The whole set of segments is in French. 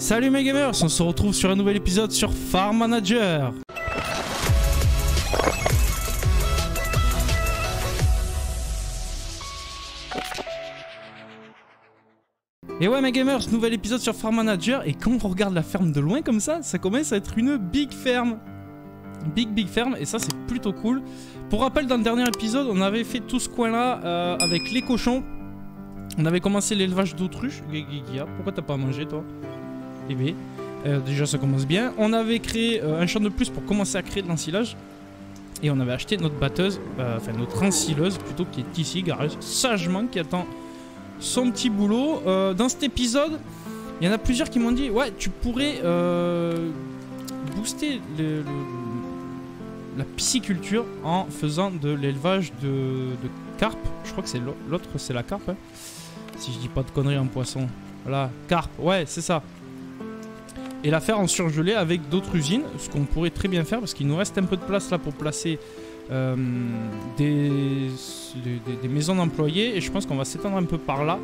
Salut mes gamers, on se retrouve sur un nouvel épisode sur Farm Manager. Et ouais mes gamers, nouvel épisode sur Farm Manager et quand on regarde la ferme de loin comme ça, ça commence à être une big ferme. Big big ferme et ça c'est plutôt cool. Pour rappel dans le dernier épisode on avait fait tout ce coin là euh, avec les cochons. On avait commencé l'élevage d'autruches. Pourquoi t'as pas mangé toi? Euh, déjà ça commence bien. On avait créé euh, un champ de plus pour commencer à créer de l'ensilage. Et on avait acheté notre batteuse, enfin notre ensileuse plutôt, qui est ici, garée sagement, qui attend son petit boulot. Euh, dans cet épisode, il y en a plusieurs qui m'ont dit Ouais, tu pourrais euh, booster la pisciculture en faisant de l'élevage de, de carpe. Je crois que c'est l'autre, c'est la carpe. hein. Si je dis pas de conneries en poisson. Voilà, carpe, ouais, c'est ça. Et la faire en surgelé avec d'autres usines, ce qu'on pourrait très bien faire parce qu'il nous reste un peu de place là pour placer euh, des, maisons d'employés et je pense qu'on va s'étendre un peu par là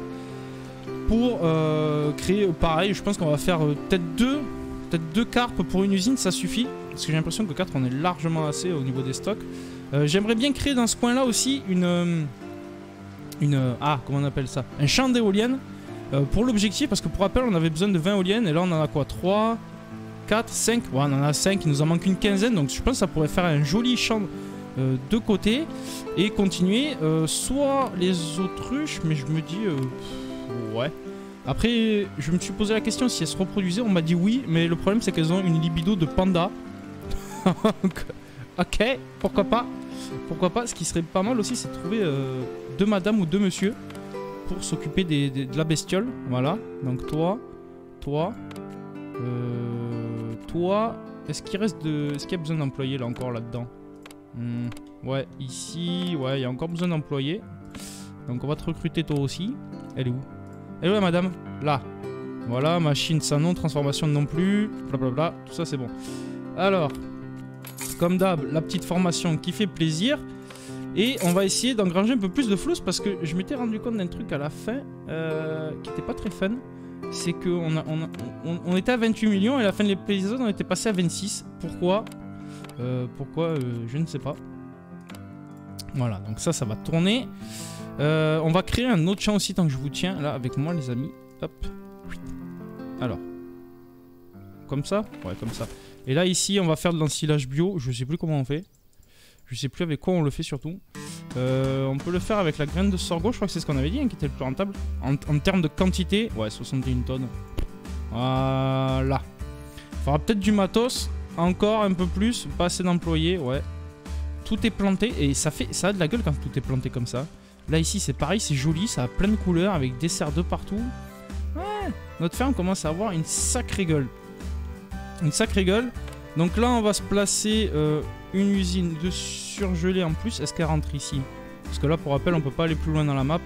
pour euh, créer pareil. Je pense qu'on va faire euh, peut-être deux, peut-être deux carpes pour une usine, ça suffit parce que j'ai l'impression que 4 on est largement assez au niveau des stocks. J'aimerais bien créer dans ce coin-là aussi une, une ah comment on appelle ça, un champ d'éoliennes euh, pour l'objectif parce que pour rappel on avait besoin de 20 éoliennes et là on en a quoi? 3 4 5 ouais on en a 5 il nous en manque une quinzaine donc je pense que ça pourrait faire un joli champ euh, de côté et continuer. Euh, soit les autruches mais je me dis ouais. Après je me suis posé la question si elles se reproduisaient on m'a dit oui mais le problème c'est qu'elles ont une libido de panda. Ok pourquoi pas? Pourquoi pas? Ce qui serait pas mal aussi c'est de trouver deux madames ou deux monsieur pour s'occuper de la bestiole voilà donc toi toi euh, toi est-ce qu'il reste de est-ce qu'il y a besoin d'employés là encore là dedans Hmm, ouais, ici, ouais, il y a encore besoin d'employés. Donc on va te recruter toi aussi. Elle est où? Elle est où madame? Là. Voilà, machine sans nom, transformation non plus, blablabla, tout ça c'est bon. Alors, comme d'hab, la petite formation qui fait plaisir. Et on va essayer d'engranger un peu plus de flous parce que je m'étais rendu compte d'un truc à la fin euh, qui était pas très fun. C'est qu'on on, on- était à 28 millions et à la fin de l'épisode on était passé à 26. Pourquoi? Euh, pourquoi? Euh, Je ne sais pas. Voilà, donc ça, ça va tourner. On va créer un autre champ aussi tant que je vous tiens là avec moi, les amis. Hop. Alors. Comme ça? Ouais, comme ça. Et là, ici, on va faire de l'ensilage bio. Je sais plus comment on fait. Je sais plus avec quoi on le fait surtout. Euh, on peut le faire avec la graine de sorgho, je crois que c'est ce qu'on avait dit, hein, qui était le plus rentable. En, termes de quantité, ouais, 61 tonnes. Voilà. Il faudra peut-être du matos. Encore un peu plus, pas assez d'employés, ouais. Tout est planté et ça fait ça a de la gueule quand tout est planté comme ça. Là ici c'est pareil, c'est joli, ça a plein de couleurs avec des serres de partout. Ouais, notre ferme commence à avoir une sacrée gueule. Une sacrée gueule. Donc là on va se placer euh, une usine de surgelé en plus. Est-ce qu'elle rentre ici? Parce que là pour rappel on peut pas aller plus loin dans la map.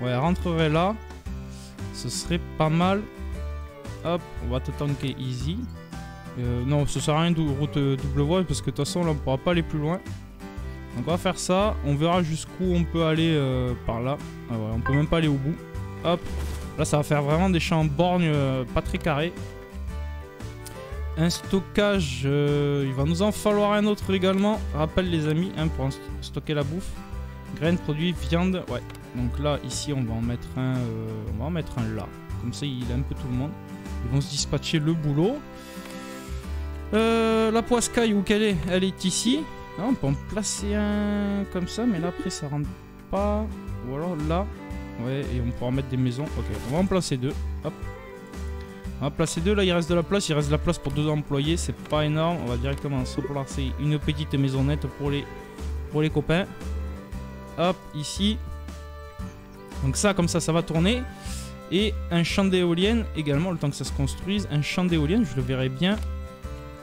Ouais, elle rentrerait là. Ce serait pas mal. Hop, on va te tanker easy. Euh, non, ça sert à rien de route euh, double voie parce que de toute façon là on pourra pas aller plus loin. Donc on va faire ça, on verra jusqu'où on peut aller par là. Ah ouais, on peut même pas aller au bout. Hop, là ça va faire vraiment des champs borgnes pas très carrés. Un stockage, euh, il va nous en falloir un autre également. Rappel les amis, hein, pour stocker la bouffe. Graines, produits, viande, ouais. Donc là, ici, on va en mettre un, euh, on va en mettre un là. Comme ça, il a un peu tout le monde. Ils vont se dispatcher le boulot. Euh, la poiscaille, où qu'elle est? Elle est ici. On peut en placer un comme ça, mais là après ça rentre pas. Ou alors là. Ouais, et on pourra mettre des maisons. Ok, on va en placer deux. Hop. On va placer deux. Là, il reste de la place. Il reste de la place pour deux employés. C'est pas énorme. On va directement se placer une petite maisonnette pour les, pour les copains. Hop, ici. Donc ça, comme ça, ça va tourner. Et un champ d'éoliennes également, le temps que ça se construise. Un champ d'éoliennes, je le verrai bien.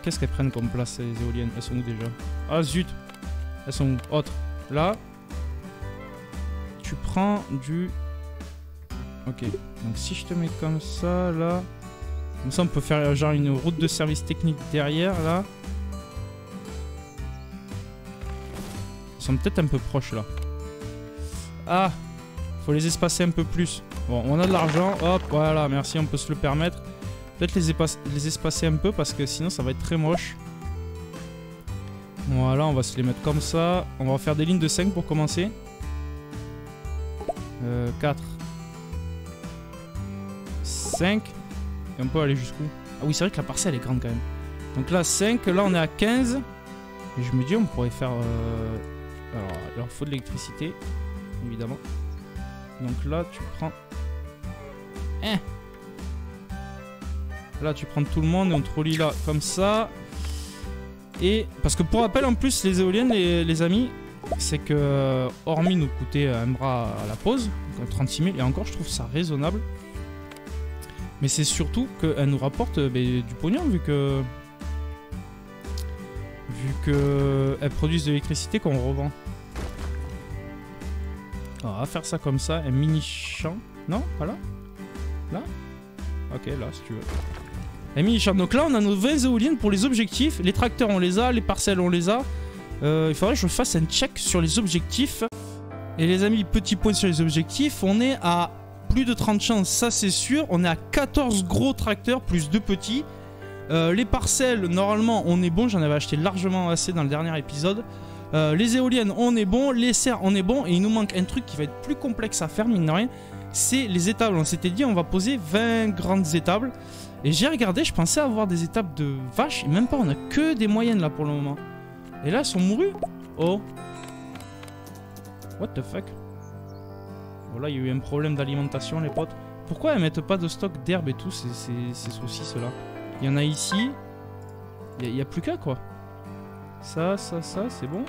Qu'est-ce qu'elles prennent comme place, ces éoliennes? Elles sont où déjà? Ah zut Elles sont où? Autre. Là. Tu prends du... Ok. Donc si je te mets comme ça, là... Comme ça, on peut faire genre une route de service technique derrière, là. Ils sont peut-être un peu proches, là. Ah Faut les espacer un peu plus. Bon, on a de l'argent. Hop, voilà, merci, on peut se le permettre. Peut-être les, les espacer un peu parce que sinon ça va être très moche. Voilà, on va se les mettre comme ça. On va faire des lignes de 5 pour commencer. Euh, 4. 5. Et on peut aller jusqu'où? Ah oui, c'est vrai que la parcelle est grande quand même. Donc là, 5. Là, on est à 15. Et je me dis, on pourrait faire... Euh... Alors, il leur faut de l'électricité, évidemment. Donc là, tu prends... Hein? Là, tu prends tout le monde et on te relie là, comme ça. Et parce que pour rappel, en plus, les éoliennes, les, amis, c'est que hormis nous coûter un bras à la pause, donc 36 000, et encore, je trouve ça raisonnable. Mais c'est surtout qu'elle nous rapporte euh, ben, du pognon vu que vu qu'elles produisent de l'électricité qu'on revend. on va faire ça comme ça, un mini champ. Non, pas là Là Ok, là si tu veux. Donc là, on a nos 20 éoliennes pour les objectifs. Les tracteurs, on les a. Les parcelles, on les a. Euh, il faudrait que je fasse un check sur les objectifs. Et les amis, petit point sur les objectifs. On est à plus de 30 chances, ça c'est sûr. On est à 14 gros tracteurs plus 2 petits. Euh, les parcelles, normalement, on est bon. J'en avais acheté largement assez dans le dernier épisode. Euh, les éoliennes, on est bon. Les serres, on est bon. Et il nous manque un truc qui va être plus complexe à faire, mine de rien. C'est les étables. On s'était dit, on va poser 20 grandes étables. Et j'ai regardé, je pensais avoir des étapes de vaches, et même pas, on a que des moyennes là pour le moment. Et là, elles sont mourues Oh. What the fuck? Voilà, il y a eu un problème d'alimentation, les potes. Pourquoi elles mettent pas de stock d'herbe et tout, ces, ces, saucisses là Il y en a ici. Il n'y a, plus qu'à quoi. Ça, ça, ça, c'est bon.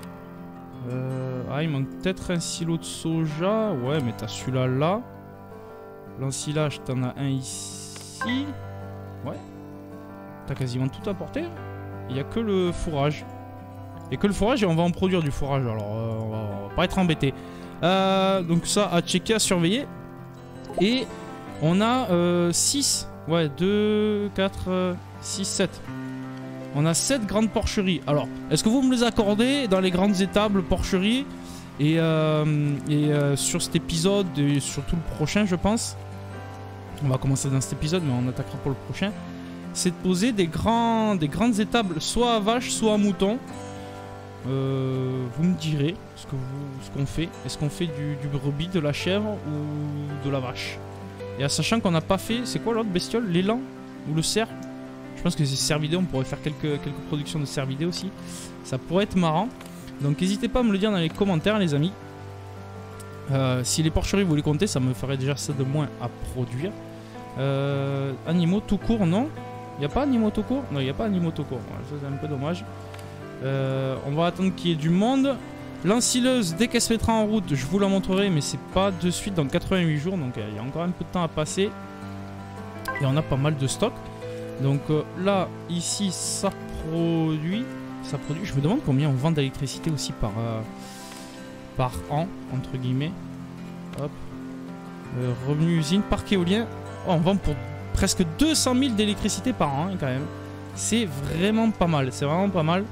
Euh, ah, il manque peut-être un silo de soja. Ouais, mais t'as celui-là là. L'ensilage, t'en as un ici. Ouais. T'as quasiment tout apporté. Il n'y a que le fourrage. Et que le fourrage et on va en produire du fourrage. Alors euh, on, va, pas être embêté. Euh, donc ça à checker, à surveiller. Et on a 6. Euh, ouais, 2, 4, 6, 7. On a 7 grandes porcheries. Alors, est-ce que vous me les accordez dans les grandes étables porcheries? Et, et sur cet épisode et surtout le prochain, je pense on va commencer dans cet épisode, mais on attaquera pour le prochain, c'est de poser des, grands, des grandes étables, soit à vache, soit à mouton. Euh, vous me direz ce qu'on fait. Est-ce qu'on fait du, brebis, de la chèvre ou de la vache? Et à sachant qu'on n'a pas fait, c'est quoi l'autre bestiole? L'élan ou le cerf? Je pense que c'est cervidé, on pourrait faire quelques, productions de cervidés aussi. Ça pourrait être marrant. Donc n'hésitez pas à me le dire dans les commentaires les amis. Euh, si les porcheries vous les comptez, ça me ferait déjà ça de moins à produire. Euh, animaux tout court, non? Il n'y a pas animaux tout court? Non, il n'y a pas animaux tout court. c'est un peu dommage. Euh, on va attendre qu'il y ait du monde. L'encileuse, dès qu'elle se mettra en route, je vous la montrerai, mais c'est pas de suite dans 88 jours, donc il y a encore un peu de temps à passer. Et on a pas mal de stock. Donc là, ici, ça produit. Ça produit. Je me demande combien on vend d'électricité aussi par, an, entre guillemets. Hop. Euh, revenu usine, parc éolien. Oh, on vend pour presque 200 000 d'électricité par an, hein, quand même. C'est vraiment pas mal, c'est vraiment pas mal.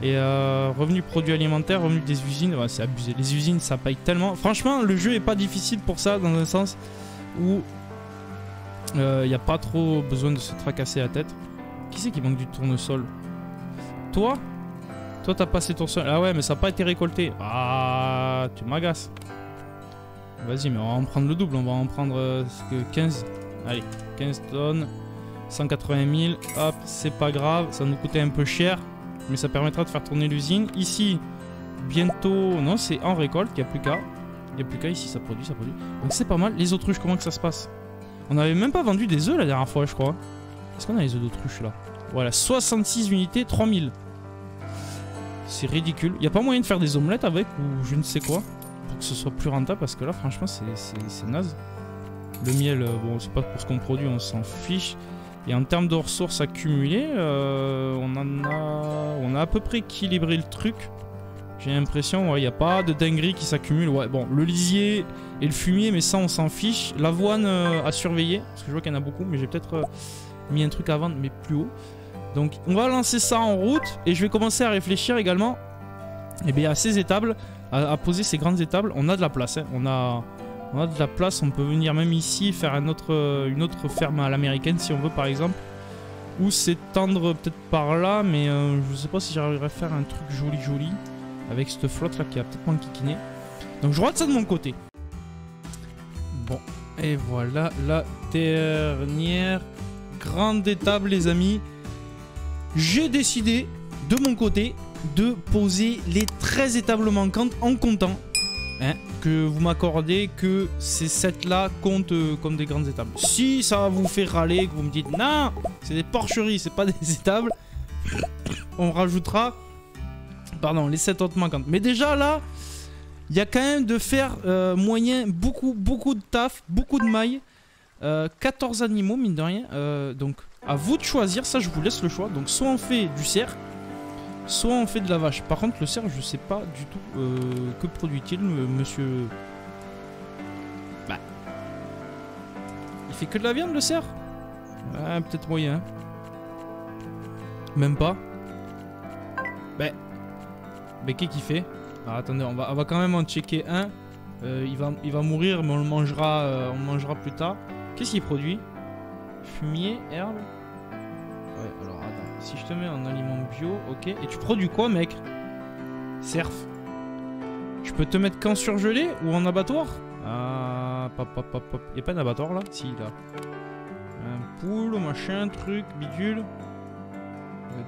Et euh, revenu produits alimentaires, revenu des usines, c'est abusé. Les usines, ça paye tellement. Franchement, le jeu est pas difficile pour ça, dans un sens où il euh, n'y a pas trop besoin de se tracasser la tête. Qui c'est qui manque du tournesol? Toi? Toi, t'as passé ton sol. Ah ouais, mais ça n'a pas été récolté. Ah, tu m'agaces. Vas-y, mais on va en prendre le double. On va en prendre euh, 15. Allez, 15 tonnes. 180 000. Hop, c'est pas grave. Ça nous coûtait un peu cher. Mais ça permettra de faire tourner l'usine. Ici, bientôt... Non, c'est en récolte. Il n'y a plus qu'à. Il n'y a plus qu'à. Ici, ça produit, ça produit. Donc c'est pas mal. Les autruches, comment ça se passe? On n'avait même pas vendu des œufs la dernière fois, je crois. Est-ce qu'on a les œufs d'autruche là? Voilà, 66 unités, 3000. C'est ridicule. Il n'y a pas moyen de faire des omelettes avec ou je ne sais quoi. Pour que ce soit plus rentable parce que là franchement c'est naze. Le miel, euh, bon c'est pas pour ce qu'on produit, on s'en fiche. Et en termes de ressources accumulées, euh, on a, à peu près équilibré le truc. J'ai l'impression, il n'y a pas de dinguerie qui s'accumule. Ouais, bon, le lisier et le fumier, mais ça on s'en fiche. L'avoine euh, à surveiller, parce que je vois qu'il y en a beaucoup, mais j'ai peut-être mis un truc à vendre, mais plus haut. Donc on va lancer ça en route et je vais commencer à réfléchir également eh bien, à ces étables, à, poser ces grandes étables. On a de la place, hein. on, a, on a de la place, on peut venir même ici faire autre, une autre ferme à l'américaine si on veut par exemple. ou s'étendre peut-être par là, mais euh, je sais pas si j'arriverai à faire un truc joli joli avec cette flotte là qui a peut-être moins kikiné. Donc je regarde ça de mon côté. Bon, et voilà la dernière grande étape les amis. J'ai décidé de mon côté de poser les 13 étables manquantes en comptant hein, que vous m'accordez que ces 7 là comptent euh, comme des grandes étables. Si ça vous fait râler, que vous me dites non, c'est des porcheries, c'est pas des étables, on rajoutera pardon, les 7 autres manquantes. Mais déjà là, il y a quand même de faire euh, moyen beaucoup, beaucoup de taf, beaucoup de mailles. 14 euh, animaux, mine de rien. donc, à vous de choisir. Ça, je vous laisse le choix. Donc, soit on fait du cerf, soit on fait de la vache. Par contre, le cerf, je sais pas du tout euh, que produit-il, monsieur. Bah. Il fait que de la viande, le cerf? Ouais, peut-être moyen. Même pas. Bah. Mais qu'est-ce qu'il fait? Alors, attendez, on va, on va quand même en checker un. Euh, il, va, mourir, mais on le mangera, euh, on le mangera plus tard. Qu'est-ce qu'il produit? Fumier, herbe? Si je te mets en aliment bio, ok. Et tu produis quoi, mec? Cerf. Je peux te mettre qu'en surgelé ou en abattoir? Ah, pop, pop, pop, pop. Y'a pas d'abattoir là? Si, là. Un poule, machin, truc, bidule.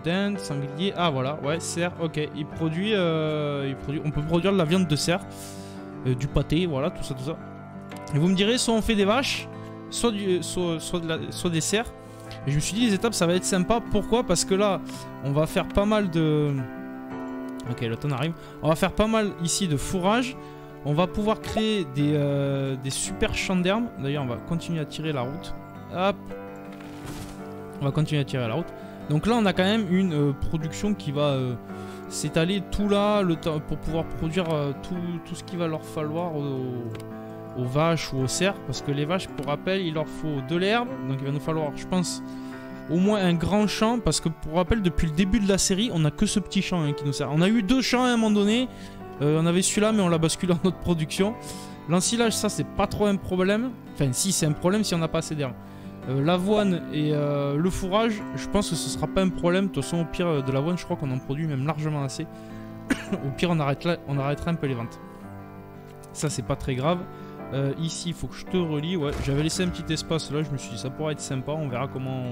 Dinde, sanglier. Ah, voilà, ouais, cerf, ok. Il produit, euh, il produit. On peut produire de la viande de cerf. Euh, du pâté, voilà, tout ça, tout ça. Et vous me direz, soit on fait des vaches, soit, du, soit, soit, de la, soit des cerfs. Je me suis dit, les étapes, ça va être sympa. Pourquoi? Parce que là, on va faire pas mal de... Ok, l'automne arrive. On va faire pas mal ici de fourrage. On va pouvoir créer des, euh, super champs. D'ailleurs, on va continuer à tirer la route. Hop. On va continuer à tirer la route. Donc là, on a quand même une euh, production qui va euh, s'étaler tout là le temps pour pouvoir produire tout, tout, ce qu'il va leur falloir aux vaches ou aux cerfs. Parce que les vaches, pour rappel, il leur faut de l'herbe. Donc il va nous falloir, je pense, au moins un grand champ. Parce que pour rappel, depuis le début de la série, on a que ce petit champ hein, qui nous sert. On a eu deux champs à un moment donné. Euh, on avait celui-là, mais on l'a basculé en notre production. L'ensilage, ça, c'est pas trop un problème. Enfin, si, c'est un problème si on n'a pas assez d'herbe. Euh, l'avoine et euh, le fourrage, je pense que ce sera pas un problème. De toute façon, au pire de l'avoine, je crois qu'on en produit même largement assez. au pire, on, arrête on arrêtera un peu les ventes. Ça, c'est pas très grave. Euh, ici, il faut que je te relis. Ouais, j'avais laissé un petit espace là. Je me suis dit, ça pourrait être sympa. On verra comment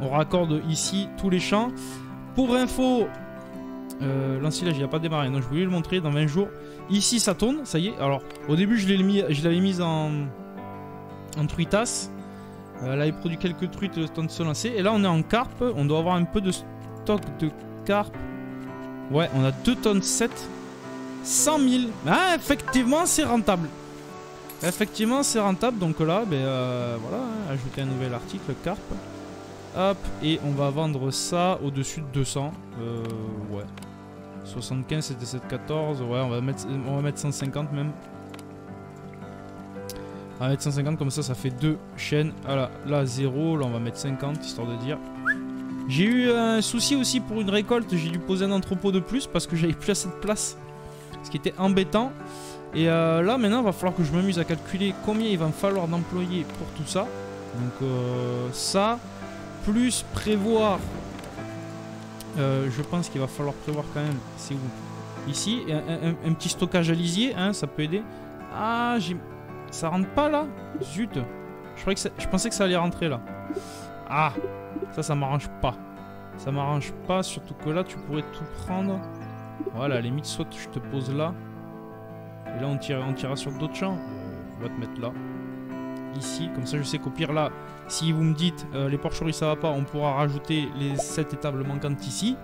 on, raccorde ici tous les champs. Pour info, euh, l'ensilage, il n'a pas démarré. Non, je voulais le montrer dans 20 jours. Ici, ça tourne. Ça y est. Alors, au début, je l'avais mise en, truitasse. Euh, là, il produit quelques truites le temps de se lancer. Et là, on est en carpe. On doit avoir un peu de stock de carpe. Ouais, on a 2 tonnes 7. 100 000. Ah, effectivement, c'est rentable. Effectivement, c'est rentable. Donc là, ben, euh, voilà, hein, ajouter un nouvel article, carpe. Hop, et on va vendre ça au-dessus de 200. Euh, ouais. 75, c'était 714. Ouais, on va, mettre, on va mettre 150 même. On va mettre 150, comme ça, ça fait deux chaînes. Voilà, là, 0. Là, on va mettre 50, histoire de dire. J'ai eu un souci aussi pour une récolte. J'ai dû poser un entrepôt de plus parce que j'avais plus assez de place. Ce qui était embêtant. Et euh, là maintenant il va falloir que je m'amuse à calculer combien il va me falloir d'employés pour tout ça. Donc euh, ça, plus prévoir, euh, je pense qu'il va falloir prévoir quand même, c'est où? Ici, un, petit stockage à lisier, hein, ça peut aider. Ah, ça rentre pas là? Zut je pensais que ça allait rentrer là. Ah, ça, ça m'arrange pas. Ça m'arrange pas, surtout que là, tu pourrais tout prendre. Voilà, à la limite, soit je te pose là. Et là, on, tire, on tirera sur d'autres champs. On va te mettre là. Ici, comme ça, je sais qu'au pire, là, si vous me dites euh, les porcheries ça va pas, on pourra rajouter les 7 étables manquantes ici.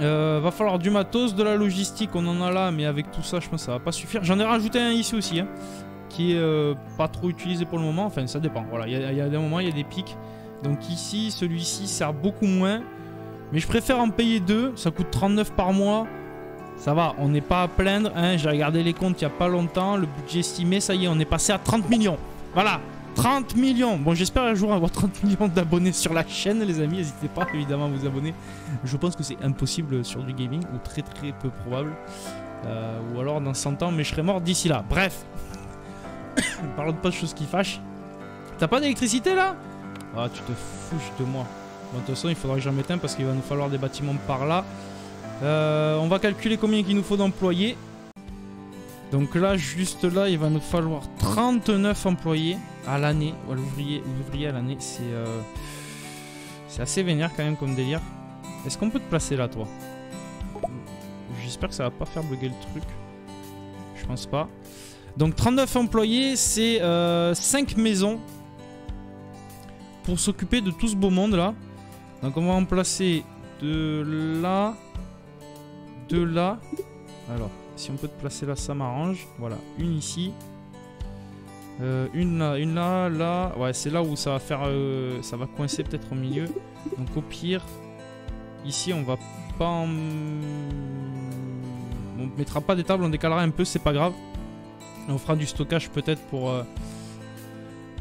Euh, va falloir du matos, de la logistique, on en a là, mais avec tout ça, je pense que ça va pas suffire. J'en ai rajouté un ici aussi, hein, qui est euh, pas trop utilisé pour le moment. Enfin, ça dépend. Voilà, il y, a des moments, il y a des pics. Donc ici, celui-ci sert beaucoup moins. Mais je préfère en payer deux. Ça coûte 39 par mois. Ça va, on n'est pas à plaindre. Hein. J'ai regardé les comptes il n'y a pas longtemps. Le budget estimé, ça y est, on est passé à 30 millions. Voilà, 30 millions. Bon, j'espère un jour avoir 30 millions d'abonnés sur la chaîne, les amis. N'hésitez pas évidemment à vous abonner. Je pense que c'est impossible sur du gaming, ou très très peu probable. Euh, ou alors dans 100 ans, mais je serai mort d'ici là. Bref, parlons de pas de choses qui fâchent. T'as pas d'électricité là? Ah, tu te fouches de moi. Bon, de toute façon, il faudra que j'en mette un parce qu'il va nous falloir des bâtiments par là. Euh, on va calculer combien il nous faut d'employés. Donc là, juste là, il va nous falloir 39 employés à l'année. L'ouvrier à l'année, c'est euh, c'est assez vénère quand même comme délire. Est-ce qu'on peut te placer là, toi? J'espère que ça va pas faire bugger le truc. Je pense pas. Donc 39 employés, c'est 5 euh, maisons pour s'occuper de tout ce beau monde là. Donc on va en placer de là, de là. Alors, si on peut te placer là, ça m'arrange. Voilà, une ici. Euh, une là, une là, là. Ouais, c'est là où ça va faire... Euh, ça va coincer peut-être au milieu. Donc au pire, ici on va pas en... On mettra pas des tables, on décalera un peu, c'est pas grave. on fera du stockage peut-être pour... Euh,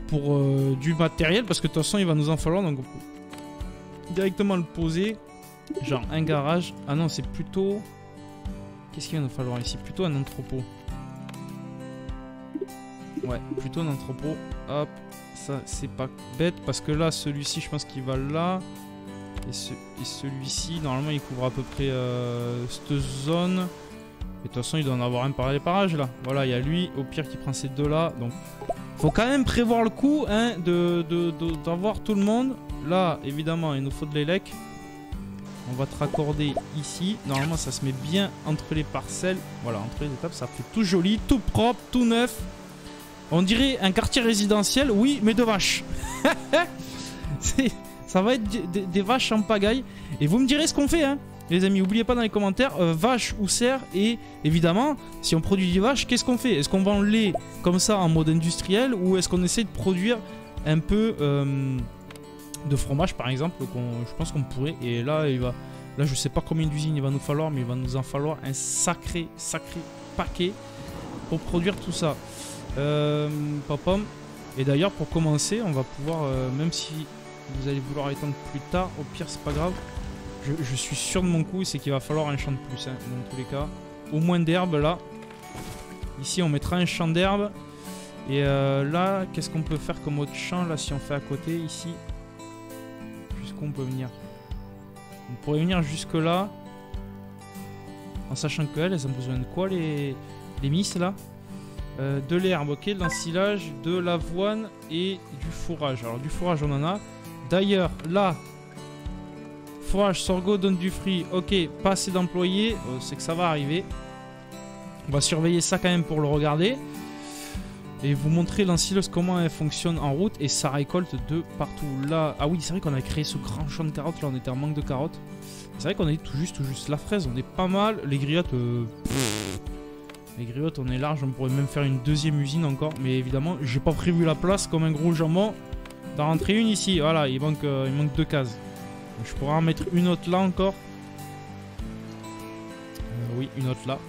pour du matériel, parce que de toute façon il va nous en falloir, donc on peut directement le poser. Genre un garage. Ah non, c'est plutôt... Qu'est-ce qu'il va nous falloir ici? Plutôt un entrepôt. Ouais, plutôt un entrepôt. Hop, ça c'est pas bête parce que là, celui-ci, je pense qu'il va là. Et, celui-ci, normalement, il couvre à peu près euh, cette zone. Et de toute façon, il doit en avoir un par les parages là. Voilà, il y a lui, au pire, qui prend ces deux-là. Donc, faut quand même prévoir le coup hein, d'avoir tout le monde. Là, évidemment, il nous faut de l'élec. On va te raccorder ici. Normalement, ça se met bien entre les parcelles. Voilà, entre les étapes, ça fait tout joli, tout propre, tout neuf. On dirait un quartier résidentiel, oui, mais de vaches. ça va être des, vaches en pagaille. Et vous me direz ce qu'on fait, hein. Les amis, n'oubliez pas dans les commentaires, euh, vache ou cerf. Et évidemment, si on produit des vaches, qu'est-ce qu'on fait? Est-ce qu'on vend le lait comme ça en mode industriel Ou est-ce qu'on essaie de produire un peu... Euh, de fromage par exemple, je pense qu'on pourrait. Et là, il va, là, je sais pas combien d'usines il va nous falloir, mais il va nous en falloir un sacré, sacré paquet pour produire tout ça. Euh, Et d'ailleurs, pour commencer, on va pouvoir, euh, même si vous allez vouloir étendre plus tard, au pire, c'est pas grave. Je, suis sûr de mon coup, c'est qu'il va falloir un champ de plus, hein, dans tous les cas. Au moins d'herbe là. Ici, on mettra un champ d'herbe. Et euh, là, qu'est-ce qu'on peut faire comme autre champ là si on fait à côté ici? On peut venir On pourrait venir jusque là. En sachant qu'elles, elles ont besoin de quoi les, les là? Euh, De l'herbe, ok, de l'ensilage, de l'avoine et du fourrage. Alors du fourrage on en a. D'ailleurs là, fourrage, sorgho donne du fruit. Ok, pas assez d'employés, euh, c'est que ça va arriver. On va surveiller ça quand même pour le regarder et vous montrer l'ensileuse comment elle fonctionne en route et ça récolte de partout. Là, ah oui, c'est vrai qu'on a créé ce grand champ de carottes, là on était en manque de carottes. C'est vrai qu'on dit tout juste, tout juste. La fraise, on est pas mal. Les griottes, euh, les griottes, on est large, on pourrait même faire une deuxième usine encore. Mais évidemment, j'ai pas prévu la place comme un gros jambon d'en rentrer une ici. Voilà, il manque, euh, il manque deux cases. je pourrais en mettre une autre là encore. Euh, oui, une autre là.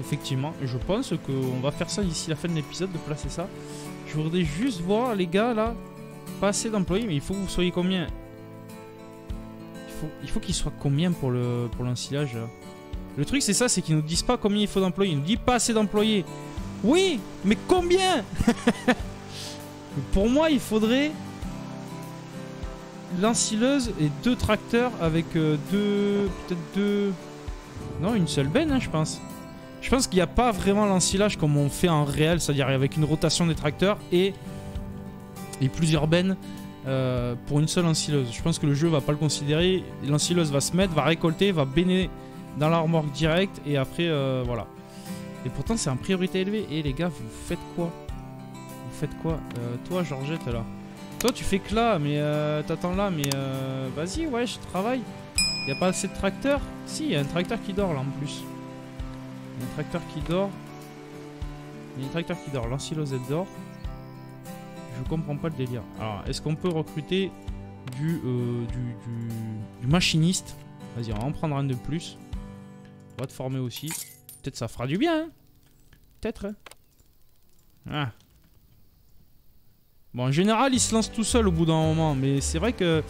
Effectivement, je pense qu'on va faire ça d'ici la fin de l'épisode, de placer ça. Je voudrais juste voir, les gars, là, pas assez d'employés, mais il faut que vous soyez combien? Il faut qu'il soit combien pour le pour Le truc, c'est ça, c'est qu'ils nous disent pas combien il faut d'employés. Ils nous disent pas assez d'employés. Oui, mais combien? Pour moi, il faudrait l'ensileuse et deux tracteurs avec euh, deux... Peut-être deux... Non, une seule benne, hein, je pense. Je pense qu'il n'y a pas vraiment l'ensilage comme on fait en réel, c'est-à-dire avec une rotation des tracteurs et, et plusieurs bennes euh, pour une seule ensileuse. Je pense que le jeu va pas le considérer. L'ensileuse va se mettre, va récolter, va baigner dans la remorque direct et après, euh, voilà. Et pourtant, c'est en priorité élevée. Et les gars, vous faites quoi? Vous faites quoi? Euh, Toi, Georgette, là. Toi, tu fais que là, mais t'attends là, mais vas-y, ouais, je travaille. Y a pas assez de tracteurs? Si, il y a un tracteur qui dort là en plus. Il y a un tracteur qui dort. Il y a un tracteur qui dort. L'ancylosette dort. Je comprends pas le délire. Alors, est-ce qu'on peut recruter du, euh, du, machiniste? Vas-y, on va en prendre un de plus. On va te former aussi. Peut-être ça fera du bien. Hein Peut-être. Hein ah. Bon, en général, il se lance tout seul au bout d'un moment. Mais c'est vrai que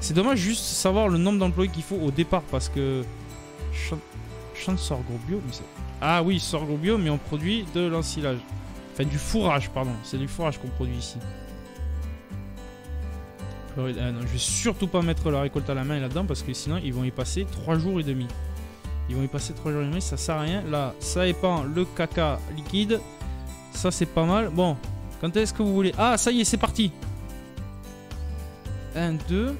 c'est dommage juste savoir le nombre d'employés qu'il faut au départ. Parce que de sorgho bio. Mais ah oui, sorgho bio, mais on produit de l'ensilage. Enfin, du fourrage, pardon. C'est du fourrage qu'on produit ici. Euh, non, je vais surtout pas mettre la récolte à la main là-dedans parce que sinon ils vont y passer 3 jours et demi. Ils vont y passer 3 jours et demi, ça sert à rien. Là, ça épand le caca liquide. Ça c'est pas mal. Bon, quand est-ce que vous voulez? Ah, ça y est, c'est parti. 1, 2.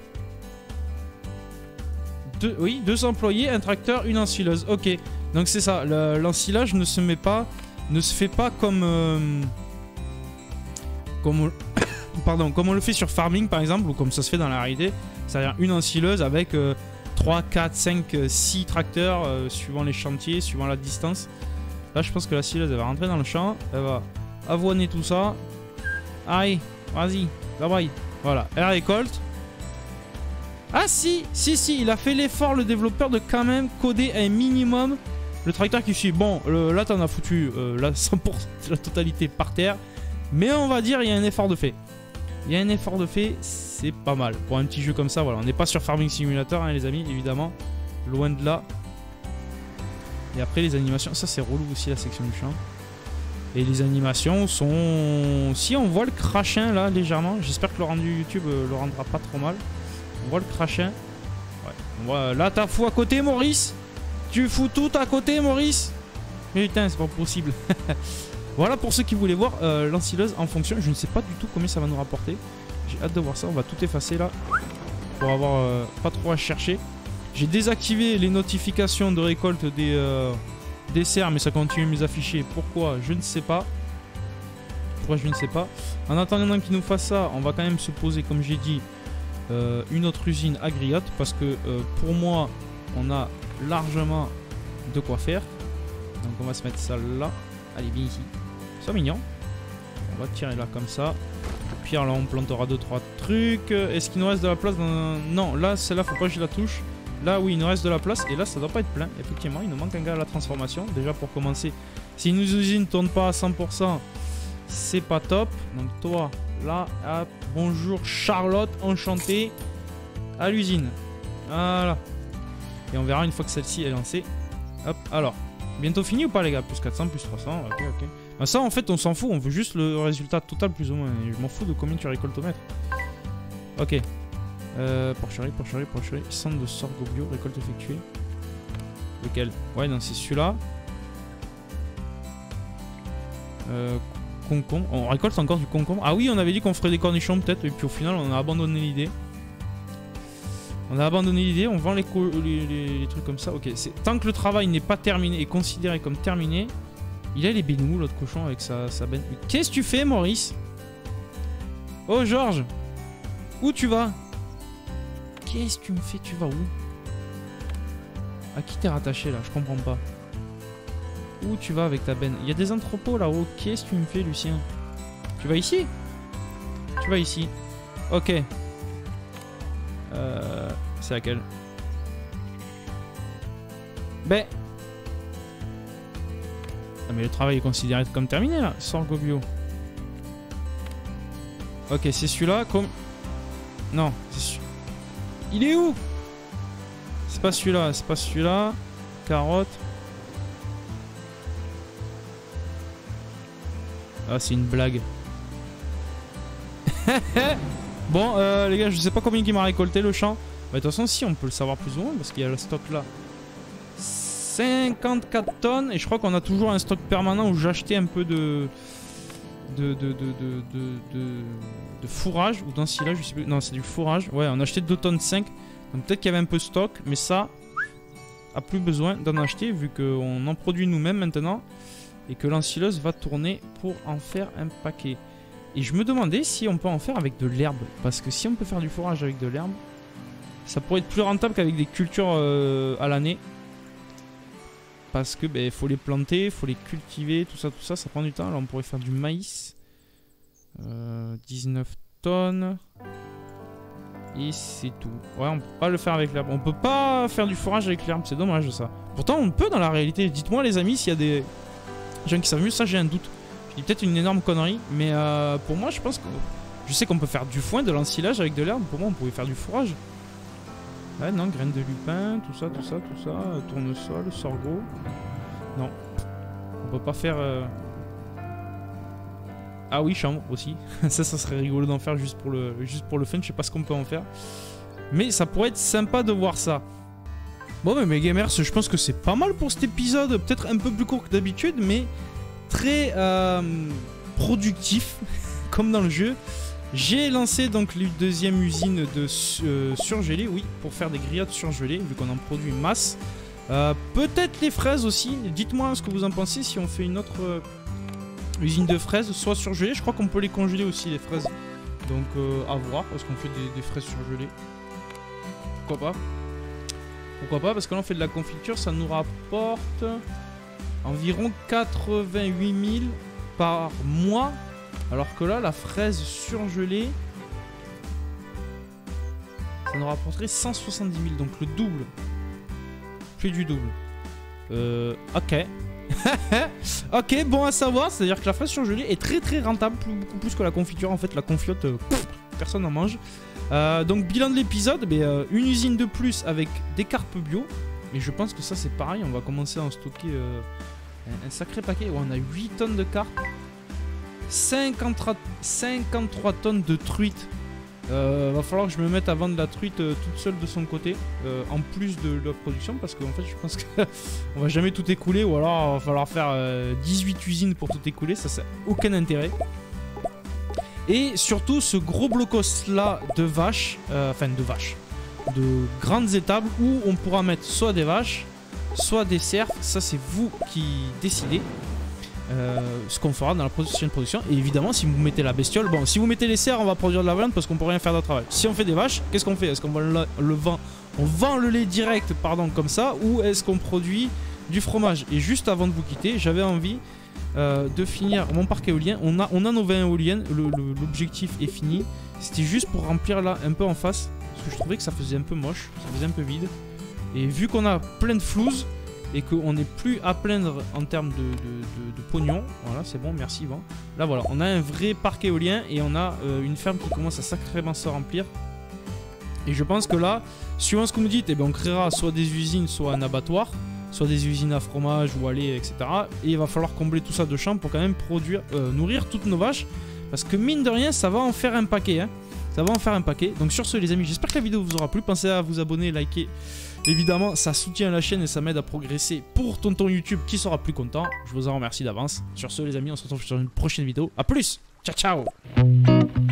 Deux, oui, deux employés, un tracteur, une ensileuse. Ok, donc c'est ça. L'ensilage ne se met pas, ne se fait pas comme, euh, comme, on, pardon, comme on le fait sur farming par exemple ou comme ça se fait dans la réalité. C'est-à-dire une ensileuse avec 3, 4, 5, 6 tracteurs euh, suivant les chantiers, suivant la distance. Là, je pense que la sileuse elle va rentrer dans le champ, elle va avoiner tout ça. Allez, vas-y, bye bye. Voilà, elle récolte. Ah si, si, si, il a fait l'effort, le développeur, de quand même coder un minimum le tracteur qui suit. Bon, là, t'en as foutu euh, la 100% la totalité par terre. Mais on va dire, il y a un effort de fait. Il y a un effort de fait, c'est pas mal. Pour un petit jeu comme ça, voilà. On n'est pas sur Farming Simulator, hein, les amis, évidemment. Loin de là. Et après, les animations. Ça, c'est relou aussi, la section du champ. Et les animations sont... Si on voit le crachin, là, légèrement. J'espère que le rendu YouTube euh, le rendra pas trop mal. On voit le crachin. Ouais. Là, t'as fou à côté, Maurice Tu fous tout à côté, Maurice Putain, c'est pas possible. voilà pour ceux qui voulaient voir euh, en fonction. Je ne sais pas du tout combien ça va nous rapporter. J'ai hâte de voir ça. On va tout effacer là. Pour avoir euh, pas trop à chercher. J'ai désactivé les notifications de récolte des, euh, serres, mais ça continue de les afficher. Pourquoi? Je ne sais pas. Pourquoi je ne sais pas? En attendant qu'il nous fasse ça, on va quand même se poser, comme j'ai dit, euh, une autre usine à parce que euh, pour moi on a largement de quoi faire. Donc on va se mettre ça là. Allez viens ici. C'est mignon. On va tirer là comme ça. Puis là on plantera 2-3 trucs. Est-ce qu'il nous reste de la place non là celle-là faut pas que je la touche. Là oui il nous reste de la place. Et là ça doit pas être plein. Effectivement il nous manque un gars à la transformation. Déjà pour commencer si une usine tourne pas à 100% c'est pas top. Donc toi là hop. Bonjour Charlotte, enchantée. À l'usine. Voilà. Et on verra une fois que celle-ci est lancée. Hop, alors. Bientôt fini ou pas les gars? Plus 400, plus 300, ok, ok. Bah, ça en fait on s'en fout, on veut juste le résultat total plus ou moins. Je m'en fous de combien tu récoltes au mètre. Ok. Euh, porcherie, porcherie, porcherie. Centre de sorgho bio, récolte effectuée. Lequel? Ouais, non, c'est celui-là. Euh. On récolte encore du concombre. Ah oui, on avait dit qu'on ferait des cornichons peut-être, et puis au final, on a abandonné l'idée. On a abandonné l'idée, on vend les, trucs comme ça. Ok, tant que le travail n'est pas terminé et considéré comme terminé, il a les bénous, l'autre cochon, avec sa, sa benne. Qu'est-ce que tu fais, Maurice? Oh, Georges Où tu vas? Qu'est-ce que tu me fais? Tu vas où? À qui t'es rattaché, là? Je comprends pas. Où tu vas avec ta benne? Il y a des entrepôts là-haut. Qu'est-ce que tu me fais, Lucien? Tu vas ici? Tu vas ici. Ok. Euh, c'est laquelle Ben. Ah, mais le travail est considéré comme terminé là. Sorgo bio. Ok, c'est celui-là. Comme. Non, c'est celui Il est où? C'est pas celui-là, c'est pas celui-là. Carotte. Ah, c'est une blague. bon, euh, les gars, je sais pas combien il m'a récolté le champ. Bah, de toute façon, si, on peut le savoir plus ou moins parce qu'il y a le stock là. 54 tonnes et je crois qu'on a toujours un stock permanent où j'achetais un peu de de, de, de, de, fourrage ou d'ensilage, je sais plus. Non, c'est du fourrage. Ouais, on a acheté 2 tonnes 5. Donc peut-être qu'il y avait un peu de stock, mais ça, a plus besoin d'en acheter vu qu'on en produit nous-mêmes maintenant et que l'ensileuse va tourner pour en faire un paquet. Et je me demandais si on peut en faire avec de l'herbe. Parce que si on peut faire du fourrage avec de l'herbe, ça pourrait être plus rentable qu'avec des cultures euh, à l'année. Parce que ben faut les planter, faut les cultiver, tout ça, tout ça, ça prend du temps. Là on pourrait faire du maïs. 19 euh, tonnes. Et c'est tout. Ouais, on peut pas le faire avec l'herbe. On peut pas faire du fourrage avec l'herbe, c'est dommage ça. Pourtant on peut dans la réalité. Dites-moi les amis s'il y a des gens qui savent mieux, ça j'ai un doute. Je dis peut-être une énorme connerie, mais euh, pour moi je pense que... Je sais qu'on peut faire du foin, de l'ensilage avec de l'herbe, pour moi on pouvait faire du fourrage. Ouais non, graines de lupin, tout ça, tout ça, tout ça, tournesol, sorgho. Non. On peut pas faire... Euh, Ah oui, chambre aussi. ça, ça serait rigolo d'en faire juste pour, le, juste pour fun. Je sais pas ce qu'on peut en faire. Mais ça pourrait être sympa de voir ça. Bon, mais mes gamers, je pense que c'est pas mal pour cet épisode. Peut-être un peu plus court que d'habitude, mais très euh, productif, comme dans le jeu. J'ai lancé donc la deuxième usine de euh, surgelés, oui, pour faire des grillades surgelées, vu qu'on en produit masse. Euh, peut-être les fraises aussi. Dites-moi ce que vous en pensez si on fait une autre euh, usine de fraises, soit surgelées. Je crois qu'on peut les congeler aussi, les fraises. Donc à voir, parce qu'on fait des, des, fraises surgelées. Pourquoi pas? Pourquoi pas? Parce que là on fait de la confiture, ça nous rapporte environ 88 000 par mois alors que là, la fraise surgelée, ça nous rapporterait 170 000, donc le double. Plus du double. Euh, ok. ok, bon à savoir, c'est-à-dire que la fraise surgelée est très très rentable, beaucoup plus que la confiture. En fait, la confiote, euh, personne n'en mange. Euh, donc, bilan de l'épisode, ben, une usine de plus avec des carpes bio. Mais je pense que ça, c'est pareil, on va commencer à en stocker un, sacré paquet. on a 8 tonnes de carpes. 53, 53 tonnes de truite. Euh, va falloir que je me mette à vendre la truite euh, toute seule de son côté, euh, en plus de la production, parce qu'en fait, je pense qu'on va jamais tout écouler, ou alors il va falloir faire 18 usines pour tout écouler, ça, ça aucun intérêt. Et surtout, ce gros blocos là de vaches, enfin de vaches, de grandes étables où on pourra mettre soit des vaches, soit des cerfs, ça c'est vous qui décidez. Euh, ce qu'on fera dans la production. Et évidemment, si vous mettez la bestiole, bon, si vous mettez les cerfs, on va produire de la viande parce qu'on peut rien faire travail. Si on fait des vaches, qu'est-ce qu'on fait? Est-ce qu'on le, le vend On vend le lait direct, pardon, comme ça, ou est-ce qu'on produit du fromage? Et juste avant de vous quitter, j'avais envie euh, de finir mon parc éolien. On a, on a nos 20 éoliennes, l'objectif est fini. C'était juste pour remplir là un peu en face, parce que je trouvais que ça faisait un peu moche, ça faisait un peu vide. Et vu qu'on a plein de flouses, et qu'on n'est plus à plaindre en termes de, pognon. Voilà, c'est bon, merci Yvan. Là voilà, on a un vrai parc éolien et on a euh, une ferme qui commence à sacrément se remplir. Et je pense que là, suivant ce que vous me dites, eh ben, on créera soit des usines, soit un abattoir, soit des usines à fromage ou à lait, etc. Et il va falloir combler tout ça de champs pour quand même produire, euh, nourrir toutes nos vaches. Parce que mine de rien, ça va en faire un paquet. Hein. Ça va en faire un paquet. Donc sur ce les amis, j'espère que la vidéo vous aura plu. Pensez à vous abonner, liker Évidemment, ça soutient la chaîne et ça m'aide à progresser pour tonton YouTube qui sera plus content. Je vous en remercie d'avance. Sur ce, les amis, on se retrouve sur une prochaine vidéo. A plus Ciao, ciao